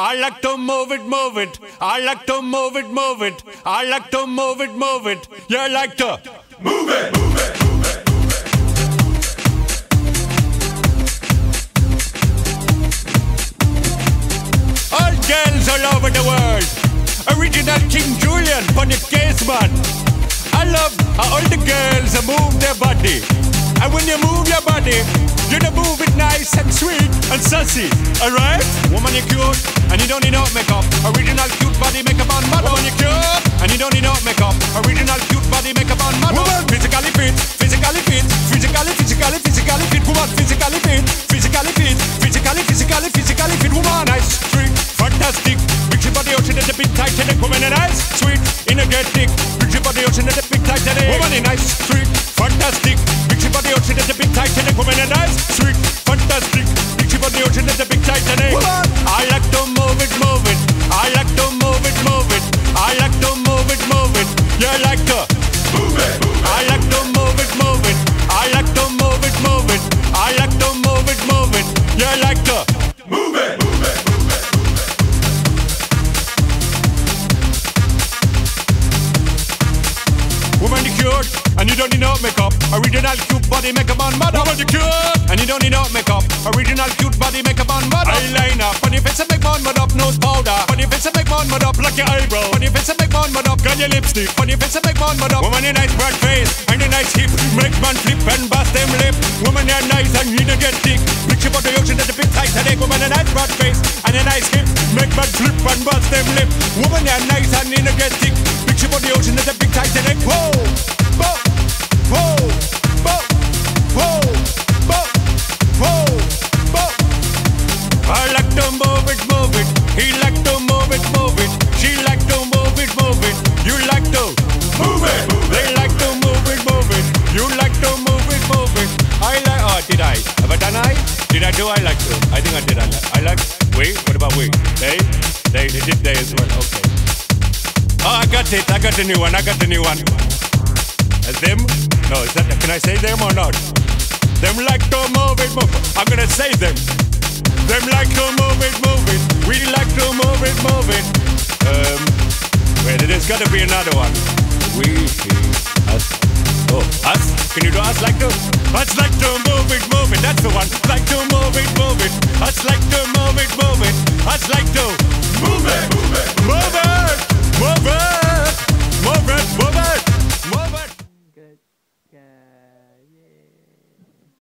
I like to move it, move it. I like to move it, move it. I like to move it, move it. You like to Move it, move it, move it. all girls all over the world. Original King Julien, your case, man. I love how all the girls move their body. And when you move your body, you to move it nice and sweet and sassy. Alright? Woman, you're cute, and you don't need no makeup. Original cute body makeup on model. Woman, you're cute, and you don't need no makeup. Original cute body makeup on model. Woman, physically fit, physically fit, physically, physically, physically fit. Woman, physically fit, physically fit, physically, physically, physically fit. Woman, nice, sweet, fantastic. Big body ocean at the big tight and woman, and nice, sweet, energetic. Body ocean at the big tight and woman, and nice, sweet, fantastic. Big your body ocean at the big tight and woman, and nice, sweet, fantastic. Big your body ocean at the big tight and I like to move it, move it. I like to move it, move it. I like to move it, move it. You like to. Move it, move it. I like to move it, move it. I like to move it, move it. I like to move it, move it. You like don't need no makeup. Original cute body makeup on model. Woman, you cute, and you don't need no makeup. Original cute body makeup on model. Eyeliner, funny face and make man mud up. Nose powder, funny face and make man mud up. Like your eyebrow, funny face and make man mud up. Got your lipstick, funny face and make man mud up. Woman, you nice broad face and a nice hip. Make man flip and bust them lip. Woman, you nice and you don't get thick. Picture about the ocean at the big tight today. Woman, a nice broad face and a nice hip. Make man flip and bust them lip. Woman, you nice and you don't get thick. Picture about the ocean at the big tight. Whoa, whoa, do? I like to. I think I did. I like. I like. Wait. What about we? They? They. They did they as well. Okay. Oh, I got it. I got the new one. I got the new one. As them? No, is that? Can I say them or not? Them like to move it, move. I'm gonna say them. Them like to move it, move it. We like to move it, move it. Um, wait, there's gotta be another one. We. Oh, us? Can you do us like to? Us like to move it, move it. That's the one. Like to move it, move it. Us like to move it, move it.